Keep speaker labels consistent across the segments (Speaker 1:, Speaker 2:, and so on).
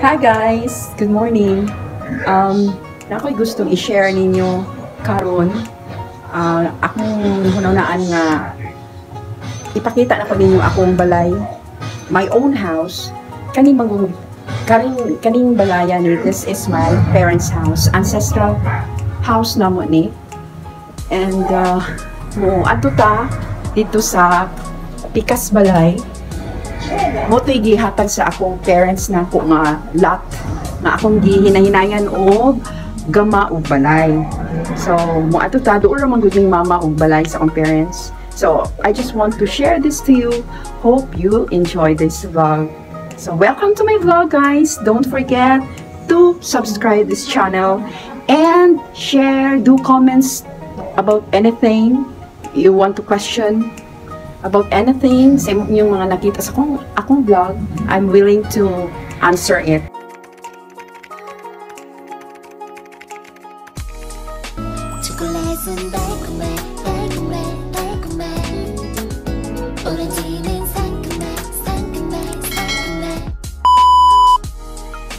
Speaker 1: Hi guys! Good morning! Um, ako'y gustong i-share ninyo karon uh, akong hunanaan nga ipakita na ko ninyo akong balay. My own house. Kaning magong kaning kaning balaya ni this is my parents house. Ancestral house na mo ni. And uh, mo adto ta dito sa Pikas Balay mo to gihatag sa akong parents na ko nga lot na akong gihinahinayan og gama og balay. So, mo ato ta doon ra man gud mama og balay sa akong parents. So, I just want to share this to you. Hope you enjoy this vlog. So, welcome to my vlog guys. Don't forget to subscribe this channel and share, do comments about anything you want to question about anything, sa yung mga nakita sa akong, akong vlog, I'm willing to answer it.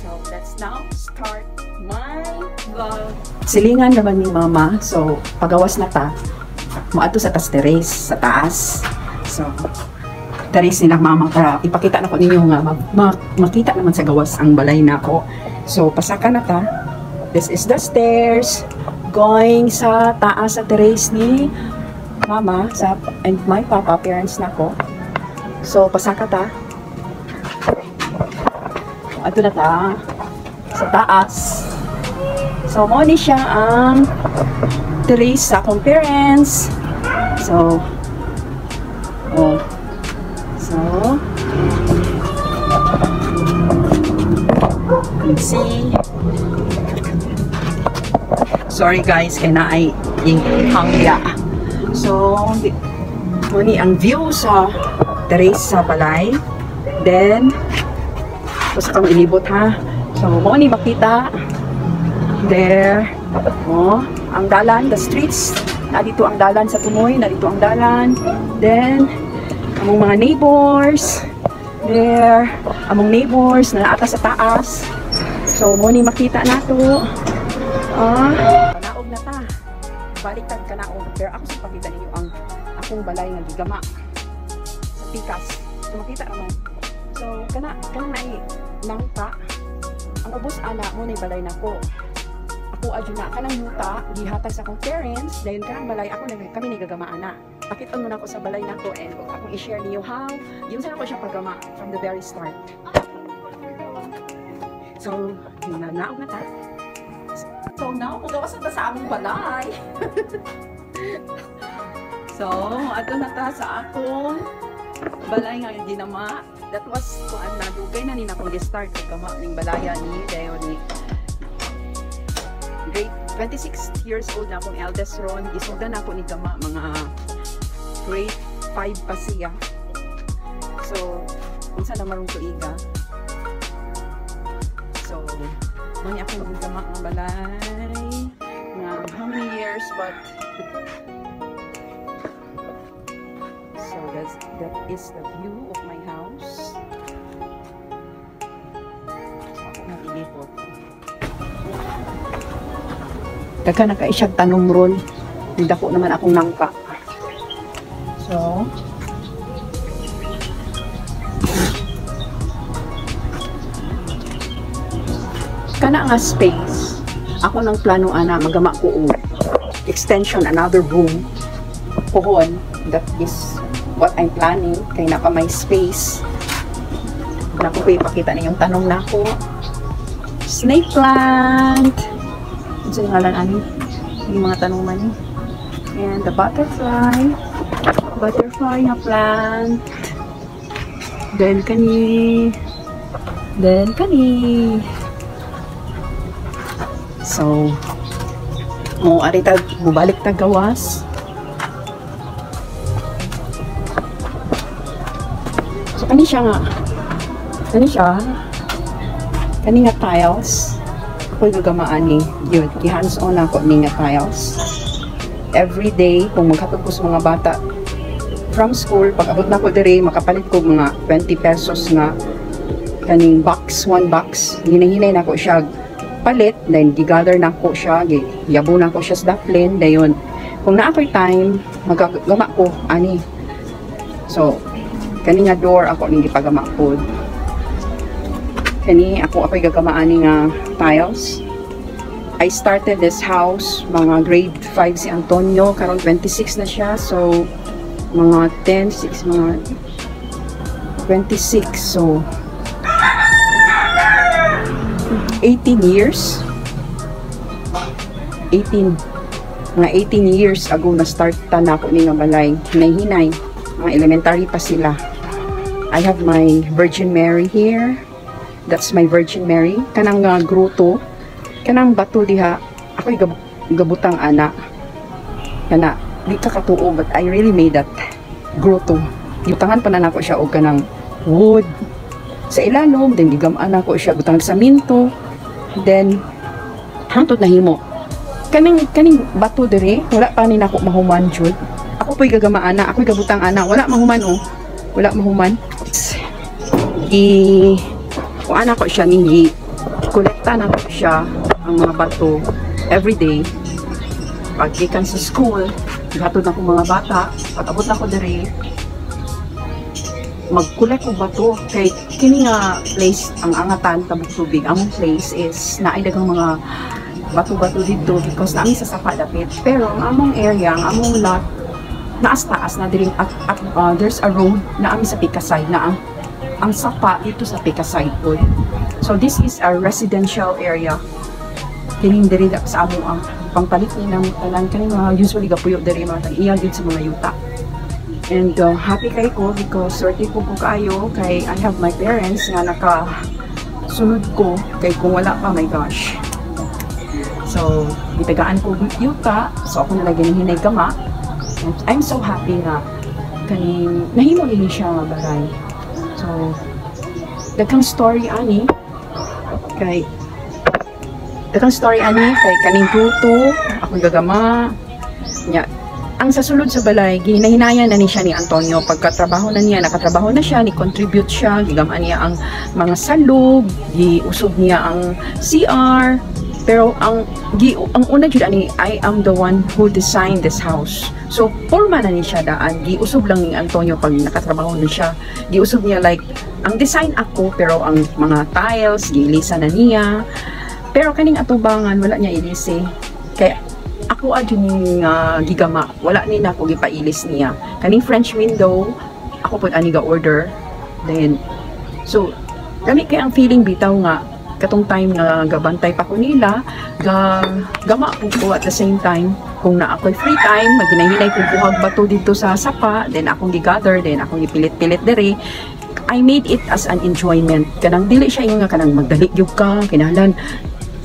Speaker 1: So let's now start my vlog. Silingan naman ni Mama, so pagawas na ta. Moadto sa tas terrace, sa taas. So, terrace nila Mama para ipakita na ko ninyo nga ma ma makita naman sa gawas ang balay na ko. So, pasaka na ta. This is the stairs going sa taas sa terrace ni Mama sa and my papa parents na ko. So, pasaka ta. Ato na ta sa taas. So, mo ni siya ang terrace sa akong parents. So, oh. So, see. Sorry guys, kaya na ay hangya. So, di- mo ni ang view sa terrace sa balay. Then, tapos kang ilibot ha. So, mo ni makita. There. Oh, ang dalan, the streets. Narito ang dalan sa Tumoy, narito ang dalan. Then, among mga neighbors. There. Among neighbors na naata sa taas. So, mo ni makita nato. Ah, naog na ta. Baliktad ka naog. Pero ako sa pakita ninyo ang akong balay nga gigama sa pikas. So, makita naman. So, kana kana na nangta. Ang ubos ana mo ni balay nako. Ako adyo na kanang yuta gihatag sa akong parents dayon kanang balay ako na kami ni gagama ana. Pakiton mo na ako sa balay nako and kung akong i-share niyo how yun sa ako siya pagama from the very start. So, naog na ta. So, now, magawas na ta sa aming balay. so, ato na ta sa akong balay nga yung ginama. That was kung ang nadugay na ni na kung start kag gama ning balaya ni dayon grade 26 years old na akong eldest ron gisugdan ako ni gama mga grade 5 pa siya. So, unsa na marong tuiga. So, mani ako gama ng balay. Mga how many years but So that's that is the view of my house. Ako. Daga na kaisyag tanong ron. Dako naman akong nangka. Kana nga space. Ako nang plano ana magama ko extension another room. Pohon that is what I'm planning. Kay na pa may space. Na ko ipakita ninyong tanong na ako. Snake plant! Sa ngalan ani? Yung mga tanong man ni and the butterfly. Butterfly nga plant. Then kani. Then kani So, mo ari tag mubalik tag gawas. So kani siya nga. Kani siya. Kani nga tiles. Koy gagamaan ni yun. Gi-hands on ako ni nga tiles. Every day kung magkatapos mga bata from school pag abot na ko dire makapalit ko mga 20 pesos nga kaning box, one box. Hinahinay na ko siya palit, then gigather na ko siya, yabo na ko siya sa daplin, dayon. Kung na ako'y time, magagama ko, ani. So, kani nga door ako ning gipagama po. Kani ako ako'y gagamaan ni nga tiles. I started this house, mga grade 5 si Antonio, karon 26 na siya. So, mga 10, 6, mga 26. So, 18 years. 18. Mga 18 years ago na start ta na ako ni nga. Hinay-hinay. Mga elementary pa sila. I have my Virgin Mary here. That's my Virgin Mary. Kanang uh, gruto. Kanang bato diha. Ako'y gab gabutang ana. Kana, di ka katuo but I really made that grotto. Gibutangan pa na nako siya og kanang wood sa ilalom, then gigamaan ako siya butang sa minto. Then hantod na himo. Kaning kaning bato dire, wala pa ni nako mahuman jud. Ako po'y gagamaan na, ako'y gabutang ana, wala mahuman oh. Wala mahuman. I kung ana ko siya ni kolekta na ko siya ang mga bato every day pagkikan sa school, gatod na ko mga bata, pag abot na ko diri, mag-collect og bato kay kini nga place ang angatan tabuk tubig? Among place is naay daghang mga bato-bato dito because naami sa sapa dapit. Pero ang among area ang among lot naas taas na diri at, at uh, there's a road na ami sa Pikasay na ang ang sapa dito sa Pikasay po so this is a residential area. Kining diri sa amo ang pangpalit ni ng tanan. Kani usually gapuyo diri mga tag iya gyud sa mga yuta And uh, happy kay ko because swerte ko po kayo kay I have my parents nga naka sunod ko kay kung wala pa my gosh. So, itagaan ko yuta. So, ako nalagyan ng hinay gama. And I'm so happy nga kaning nahimo din siya nga bahay. So, daghang story ani kay daghang story ani kay kaning gruto ako gagama nya ang sa sulod sa balay, gihinahinaya na ni siya ni Antonio. Pagkatrabaho na niya, nakatrabaho na siya, ni-contribute siya, gigamaan niya ang mga salog, giusog niya ang CR. Pero ang gi, ang una jud ani I am the one who designed this house. So forma na ni siya daan. Giusog lang ni Antonio pag nakatrabaho na siya. Giusog niya like ang design ako pero ang mga tiles giilisa na niya. Pero kaning atubangan wala niya ilisi. Kaya ako adyo ning uh, gigama. Wala ni na ako gipailis niya. Kaning French window ako pud ani ga order then so kami kay ang feeling bitaw nga katong time nga gabantay pa ko nila ga gama po ko at the same time kung na ako'y free time maginahinay ko buhag bato dito sa sapa then akong gigather then akong gipilit-pilit diri. I made it as an enjoyment. Kanang dili siya nga kanang magdali gyud ka kinahanglan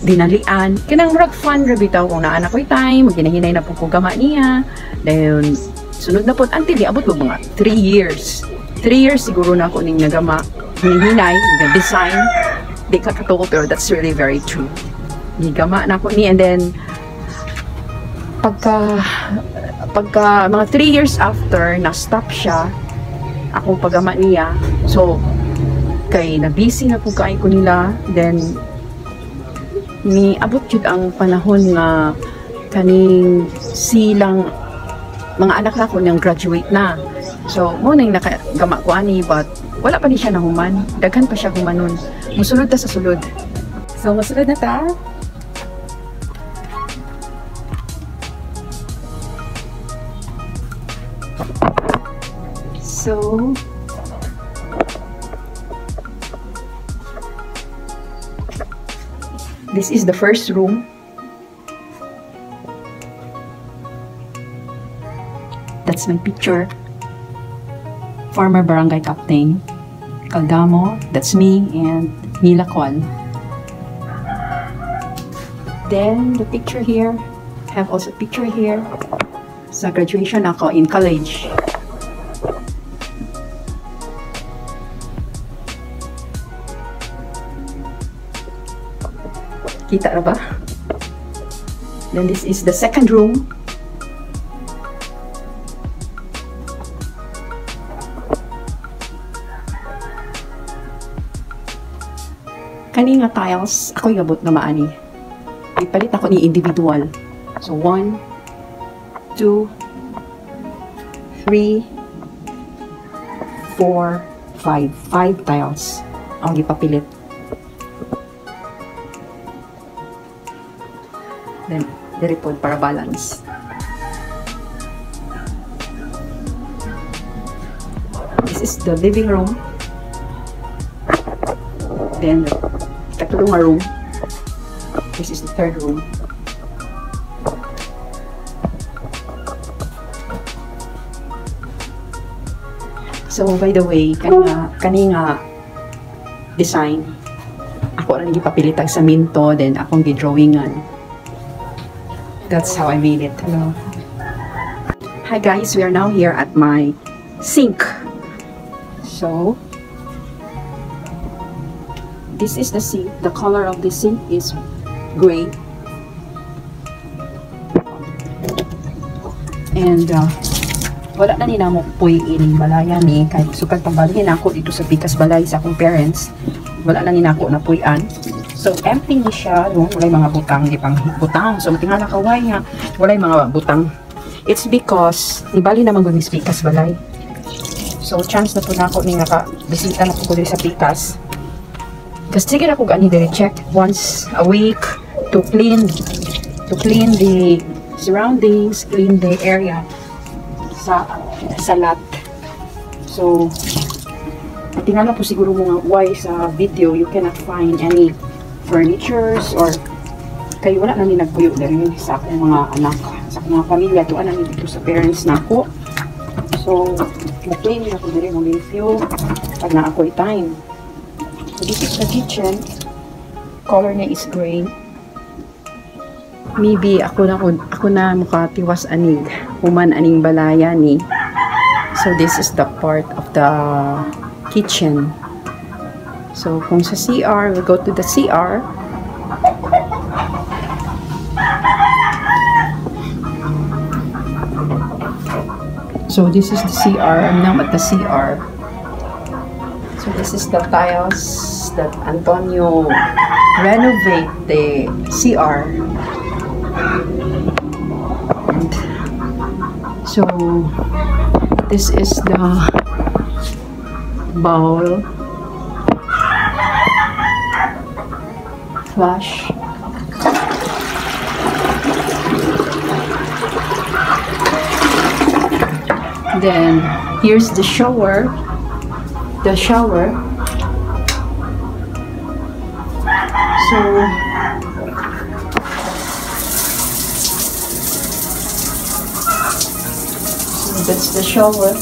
Speaker 1: dinalian. Kinang murag fun ra bitaw kung naa na ko'y time maginahinay na po ko gama niya. Then sunod na po until abot mo mga 3 years? 3 years siguro na ako ning nagama hinihinay nga design di ka katuko pero that's really very true. Gigama na ako ni and then pagka pagka mga 3 years after na stop siya akong pagama niya. So kay na busy na po kaay ko nila then ni abot jud ang panahon nga kaning silang mga anak na ko nang graduate na. So, mo nang nakagama ko ani but wala pa ni siya nahuman. Daghan pa siya humanon. Musulod ta sa sulod. So, musulod na ta. So, This is the first room. That's my picture. Former barangay captain. Caldamo, that's me, and Mila Kwan. Then, the picture here, have also picture here. Sa graduation ako in college. Kita ra ba? Then this is the second room. kani nga tiles, ako gabot na maani. Ipalit ako ni individual. So, one, two, three, four, five. Five tiles. Ang ipapilit. Diri po para balance. This is the living room. Then, katulong nga room. This is the third room. So, by the way, kani kani nga design, ako rin gipapilitag sa minto, then akong gidrawingan. That's how I made it. Hello. Hi guys, we are now here at my sink. So, this is the sink. The color of the sink is gray. And uh, wala na nila mo puy ining balaya ni kay sukad pambalihin ako dito sa Pikas Balay sa akong parents. Wala na nina ako na puyan. So, empty ni siya. No? Walay mga butang, di pang butang. So, matinga na kaway nga. Walay mga butang. It's because, nibali naman ko ni sa Pikas Balay. So, chance na po na ako ni nga bisita na po ko sa Pikas. Kasi sige ako gani diri check once a week to clean to clean the surroundings, clean the area sa sa lot. So, tingnan po siguro mo nga why sa video you cannot find any furnitures or kay wala na ni nagpuyo diri sa akong mga anak, sa akong mga pamilya, tuan na ni dito sa parents nako. So, mag-clean na ko diri mo review pag na ako'y time. So, this is the kitchen. Color niya is gray. Maybe ako na ako na mukha tiwas anig human aning balaya ni. So this is the part of the kitchen. So kung sa CR, we'll go to the CR. So this is the CR. I'm now at the CR. So this is the tiles that Antonio renovate the CR. And so this is the bowl flush then here's the shower. The shower. So So that's the shower.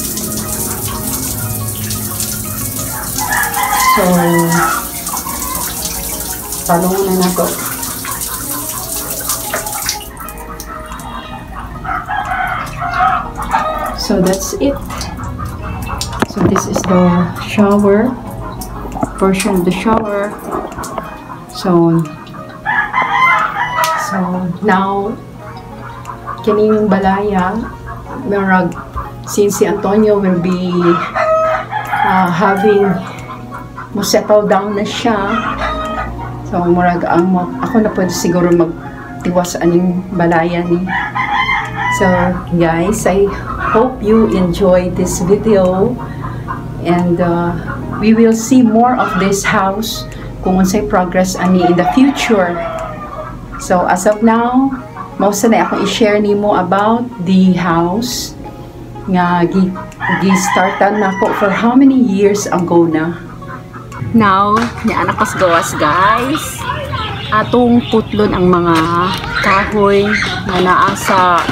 Speaker 1: So, talungan na nato. So that's it. So this is the shower version of the shower. So, so now, kining balaya Murag, since si Antonio will be uh, having mo settle down na siya so murag ang ako na pwede siguro magtiwas aning balaya ni so guys I hope you enjoy this video and uh, we will see more of this house kung unsay progress ani in the future so as of now Mausa na akong i-share nimo about the house nga gi gi-startan nako for how many years ago na. Now, ni anak kas gawas guys. Atong putlon ang mga kahoy nga naa sa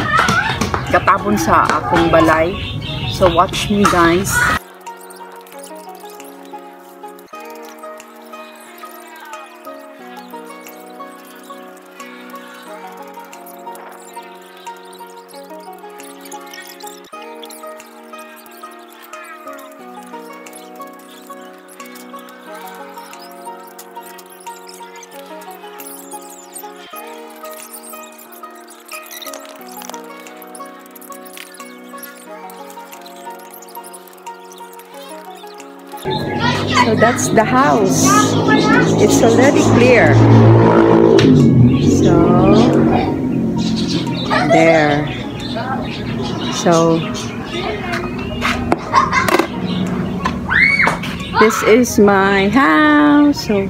Speaker 1: katabon sa akong balay. So watch me guys. So that's the house. It's already clear. So there. So this is my house. So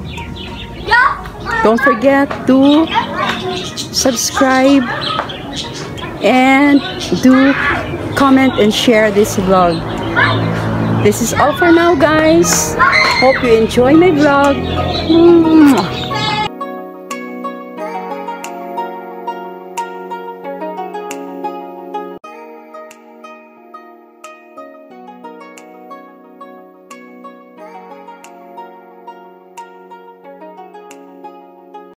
Speaker 1: don't forget to subscribe and do comment and share this vlog. This is all for now, guys. Hope you enjoy my vlog.